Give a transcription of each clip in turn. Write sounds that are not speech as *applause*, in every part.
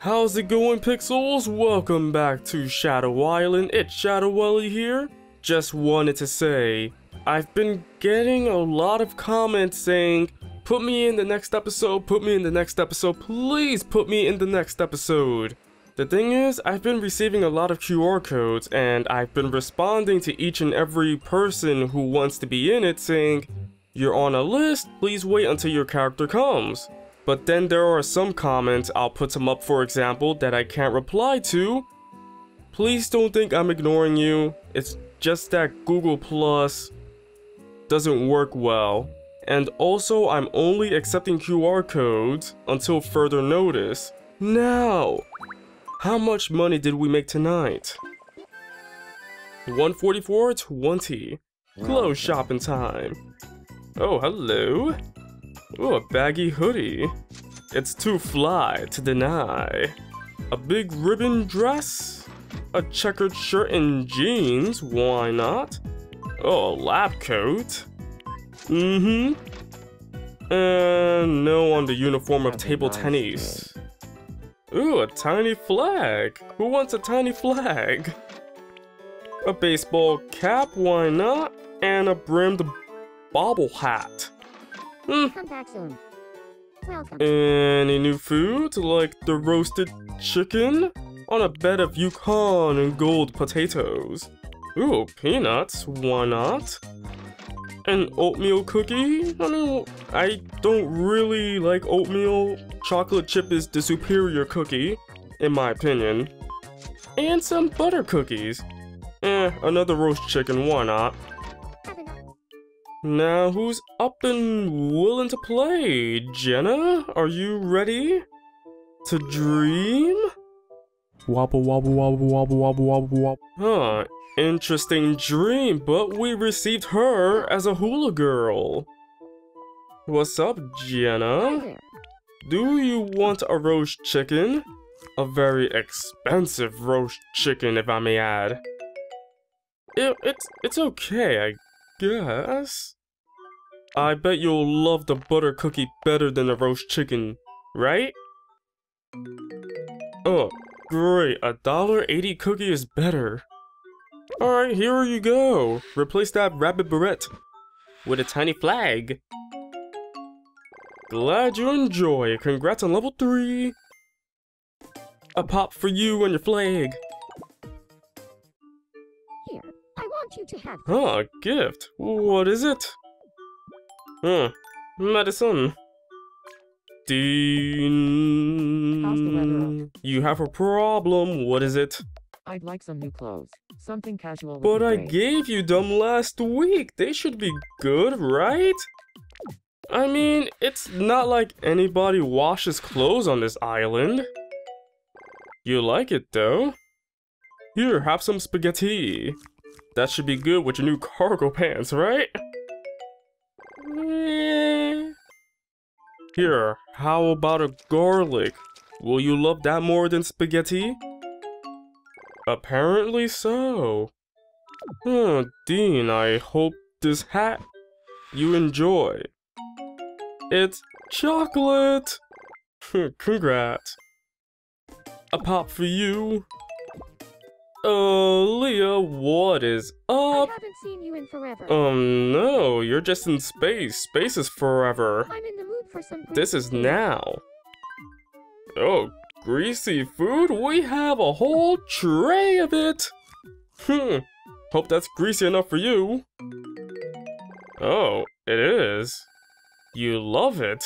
How's it going, Pixels? Welcome back to Shadow Island. It's Shadow Ellie here. Just wanted to say, I've been getting a lot of comments saying, put me in the next episode, put me in the next episode, please put me in the next episode. The thing is, I've been receiving a lot of QR codes, and I've been responding to each and every person who wants to be in it saying, you're on a list, please wait until your character comes. But then there are some comments, I'll put some up for example, that I can't reply to. Please don't think I'm ignoring you, it's just that Google Plus doesn't work well. And also, I'm only accepting QR codes until further notice. Now, how much money did we make tonight? 144.20. Close shopping time. Oh, hello. Oh, a baggy hoodie. It's too fly to deny. A big ribbon dress? A checkered shirt and jeans, why not? Oh, a lab coat? Mm-hmm. And no on the uniform of table tennis. Ooh, a tiny flag. Who wants a tiny flag? A baseball cap, why not? And a brimmed bobble hat. Hmm. Come back soon. Welcome. Any new foods like the roasted chicken on a bed of Yukon and gold potatoes? Ooh, peanuts, why not? An oatmeal cookie? I mean, I don't really like oatmeal. Chocolate chip is the superior cookie, in my opinion. And some butter cookies. Eh, another roast chicken, why not? Have enough. Now, who's up and willing to play? Jenna, are you ready to dream? Wobble, wobble, wobble, wobble, wobble, wobble, wobble. Huh, interesting dream, but we received her as a hula girl. What's up, Jenna? Do you want a roast chicken? A very expensive roast chicken, if I may add. It, it's, it's okay, I guess. I bet you'll love the butter cookie better than the roast chicken, right? Oh, great, a dollar eighty cookie is better. Alright, here you go. Replace that rabbit barrette with a tiny flag. Glad you enjoy. Congrats on level 3. A pop for you and your flag. Here, I want you to have. Huh, a gift. What is it? Huh, medicine. Dean. How's the weather You have a problem. What is it? I'd like some new clothes. Something casual But I gave you them last week. They should be good, right? I mean, it's not like anybody washes clothes on this island. You like it though? Here, have some spaghetti. That should be good with your new cargo pants, right? Here, how about a garlic? Will you love that more than spaghetti? Apparently so. Oh, Dean, I hope this hat you enjoy. It's chocolate! *laughs* Congrats. A pop for you. Uh, Leah, what is I haven't seen you in forever. Um, no, you're just in space. Space is forever. I'm in the mood for some. This is now. Oh, greasy food? We have a whole tray of it! Hmm, hope that's greasy enough for you. Oh, it is. You love it.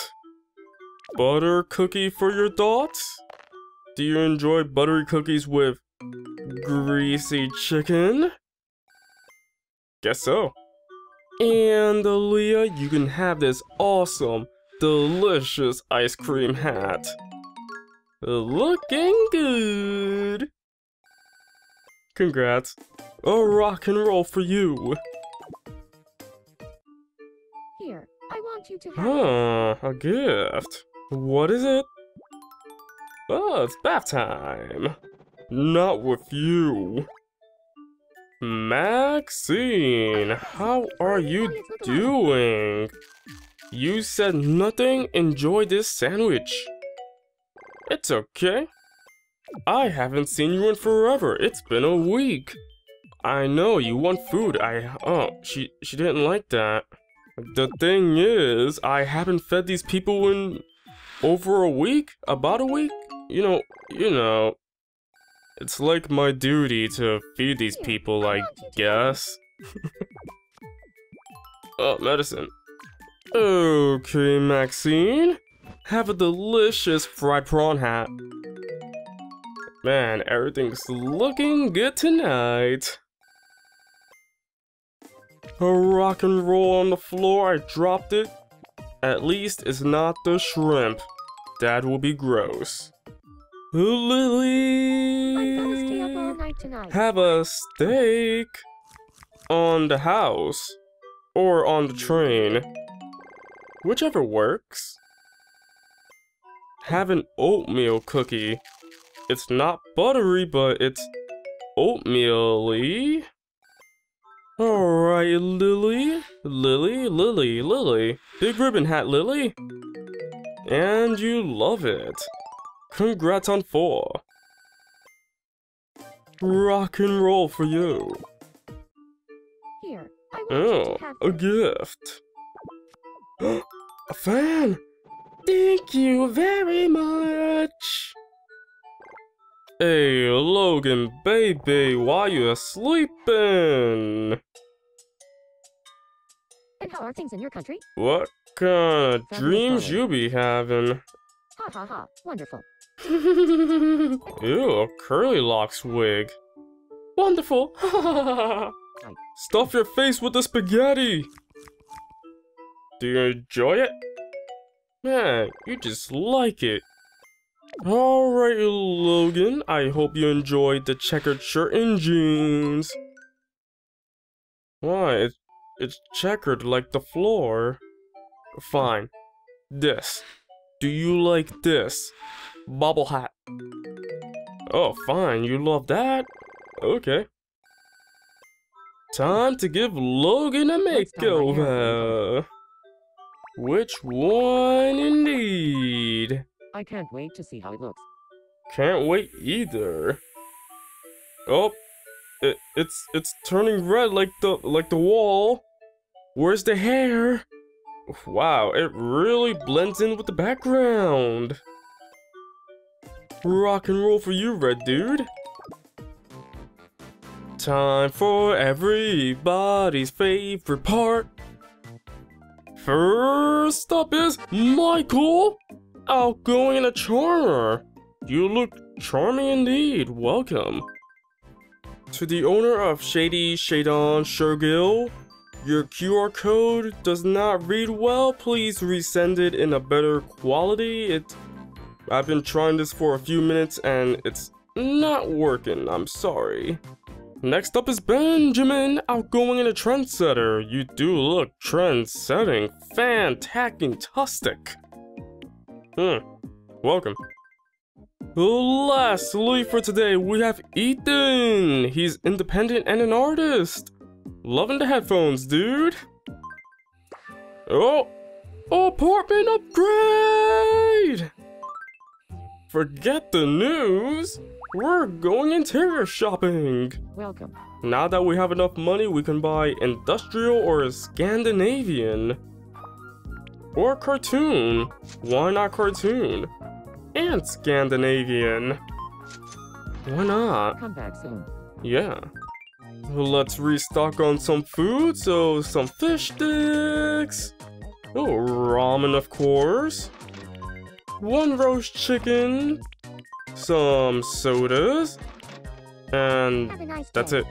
Butter cookie for your thoughts? Do you enjoy buttery cookies with greasy chicken? Guess so. And Aaliyah, you can have this awesome, delicious ice cream hat. Looking good. Congrats. A rock and roll for you. Here, I want you to have. Huh, a gift. What is it? Oh, it's bath time. Not with you. Maxine, how are you doing? You said nothing? Enjoy this sandwich. It's okay. I haven't seen you in forever. It's been a week. I know you want food. I oh, she she didn't like that. The thing is, I haven't fed these people in over a week, about a week. You know, you know. It's like my duty to feed these people, I guess. *laughs* oh, medicine. Okay, Maxine. Have a delicious fried prawn hat. Man, everything's looking good tonight. A rock and roll on the floor, I dropped it. At least it's not the shrimp. That will be gross. Lily! I'm gonna stay up all night tonight. Have a steak on the house or on the train. Whichever works. Have an oatmeal cookie. It's not buttery, but it's oatmeal-y. Alright, Lily. Lily, Lily, Lily. Big ribbon hat, Lily. And you love it. Congrats on four. Rock and roll for you. Here, I want Oh, you a gift. a *gasps* fan! Thank you very much! Hey, Logan, baby, why you sleeping? And how are things in your country? What kind of dreams you be having? Ha ha ha, wonderful. *laughs* Ew, a curly locks wig. Wonderful. *laughs* Stuff your face with the spaghetti. Do you enjoy it? Man, you just like it. Alright, Logan. I hope you enjoyed the checkered shirt and jeans. Why? It's, it's checkered like the floor. Fine. This. Do you like this? Bobble hat. Oh, fine. You love that? Okay. Time to give Logan a makeover. Which one indeed? I can't wait to see how it looks. Can't wait either. Oh, it, it's it's turning red like the like the wall. Where's the hair? Wow, it really blends in with the background. Rock and roll for you, red dude. Time for everybody's favorite part. First up is Michael, outgoing and a charmer. You look charming indeed. Welcome. To the owner of Shady Shadon Shergill, your QR code does not read well. Please resend it in a better quality. It I've been trying this for a few minutes and it's not working. I'm sorry. Next up is Benjamin, outgoing and a trendsetter. You do look trend-setting, fantastic. Hmm. Welcome. Lastly for today, we have Ethan. He's independent and an artist. Loving the headphones, dude. Oh, apartment upgrade! Forget the news. We're going interior shopping. Welcome. Now that we have enough money, we can buy industrial or Scandinavian. Or cartoon. Why not cartoon? And Scandinavian. Why not? Come back soon. Yeah. Let's restock on some food, so some fish sticks. Oh, ramen of course. One roast chicken. Some sodas. And nice that's it.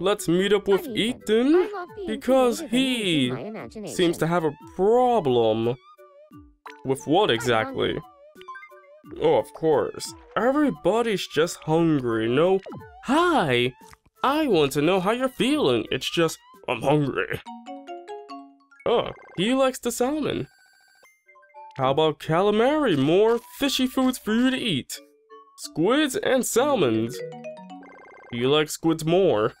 Let's meet up with Ethan. Ethan I love being because he using my imagination. seems to have a problem. With what exactly? Oh, of course. Everybody's just hungry, no? Hi! I want to know how you're feeling. It's just, I'm hungry. Oh, he likes the salmon. How about calamari? More fishy foods for you to eat. Squids and salmons. You like squids more.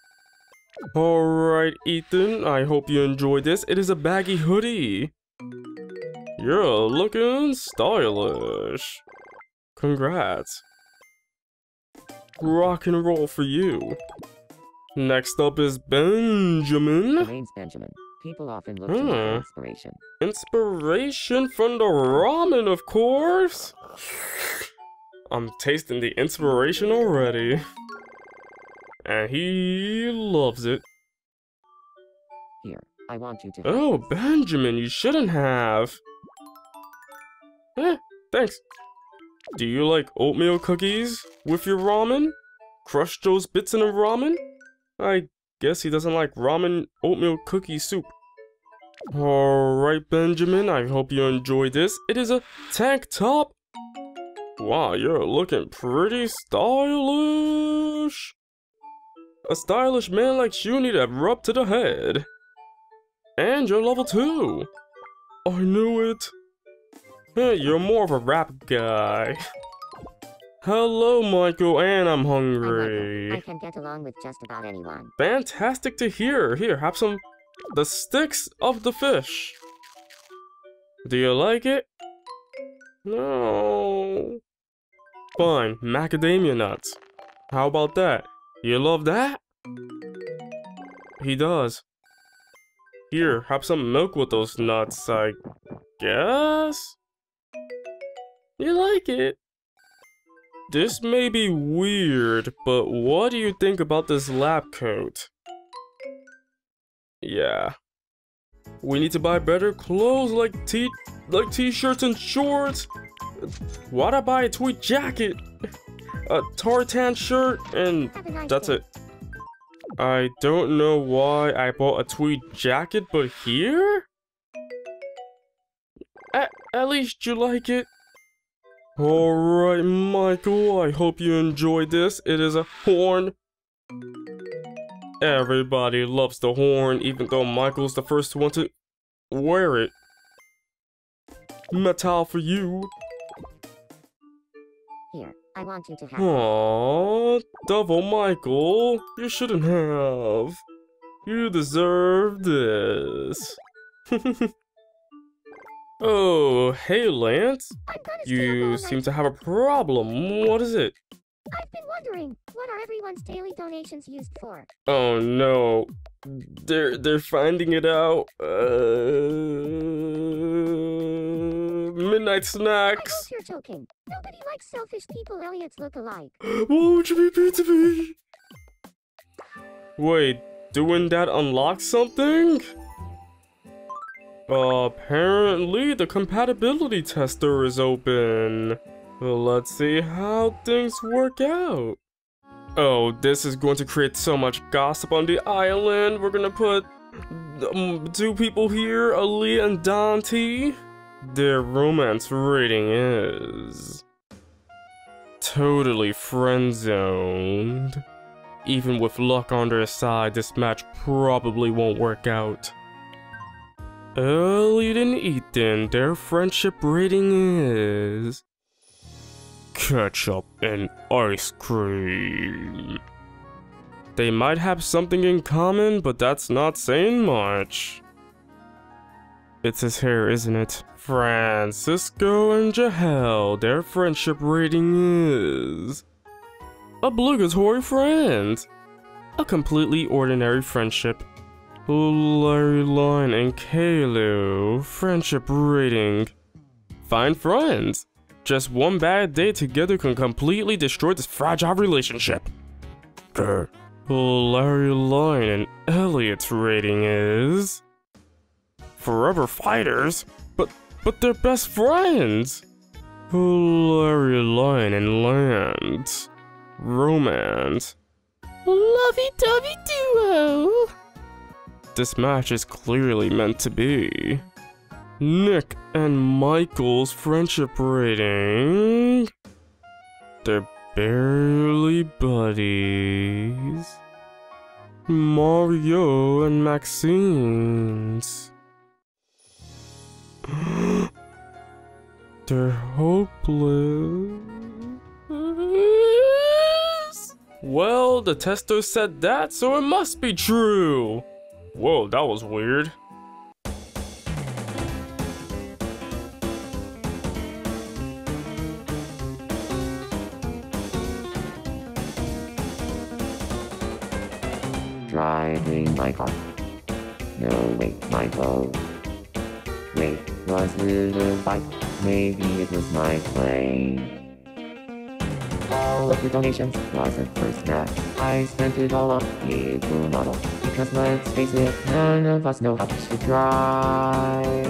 Alright, Ethan, I hope you enjoyed this. It is a baggy hoodie. You're looking stylish. Congrats. rock and roll for you. Next up is Benjamin. name's Benjamin. People often look Hmm. for inspiration. Inspiration from the ramen, of course. I'm tasting the inspiration already. And he loves it. Here, I want you to. Oh, Benjamin, you shouldn't have. Eh, thanks. Do you like oatmeal cookies with your ramen? Crush those bits in a ramen? I guess he doesn't like ramen oatmeal cookie soup. Alright, Benjamin, I hope you enjoy this. It is a tank top. Wow, you're looking pretty stylish. A stylish man like you need a rub to the head. And you're level 2! I knew it! Hey, you're more of a rap guy. *laughs* Hello, Michael, and I'm I'm I can get along with just about anyone. Fantastic to hear. Here, have some... The sticks of the fish. Do you like it? No. Fine, macadamia nuts. How about that? You love that? He does. Here, have some milk with those nuts, I guess? You like it? This may be weird, but what do you think about this lab coat? Yeah. We need to buy better clothes like t like t-shirts and shorts. Why'd I buy a tweed jacket? A tartan shirt and nice that's day. it. I don't know why I bought a tweed jacket, but here? At, at least you like it. Alright, Michael, I hope you enjoyed this. It is a horn. Everybody loves the horn, even though Michael's the first one to wear it. Metal for you. Here, I want you to have. Aww, Double Michael, you shouldn't have. You deserve this. *laughs* oh, hey Lance. I'm gonna stay up all You seem to have a problem. What is it? I've been wondering, what are everyone's daily donations used for? Oh no. They're they're finding it out. Uh, midnight I snacks. you're joking. Nobody likes selfish people Elliot's look alike. *gasps* What would you be to me? Wait, doing that unlocks something? Apparently, the compatibility tester is open. Let's see how things work out. Oh, this is going to create so much gossip on the island. We're gonna put um, two people here, Ali and Dante. Their romance rating is totally friend zoned. Even with luck on their side, this match probably won't work out. Elliot and Ethan, their friendship rating is ketchup and ice cream. They might have something in common, but that's not saying much. It's his hair, isn't it? Francisco and Jahel, their friendship rating is obligatory friends. A completely ordinary friendship. Larry Line and Kalu, friendship rating. Fine friends. Just one bad day together can completely destroy this fragile relationship. Grr. Larry Line and Elliot's rating is forever fighters, but but they're best friends. Larry Line and Lance, romance, lovey-dovey duo. This match is clearly meant to be. Nick and Michael's friendship rating. They're barely buddies. Mario and Maxine's. *gasps* They're hopeless. Well, the tester said that, so it must be true. Whoa, that was weird. driving my car. No, wait, my boat. Wait, was it a bike? Maybe it was my plane. All of the donations wasn't for Smash. I spent it all on blue model. Because let's face it, none of us know how to drive.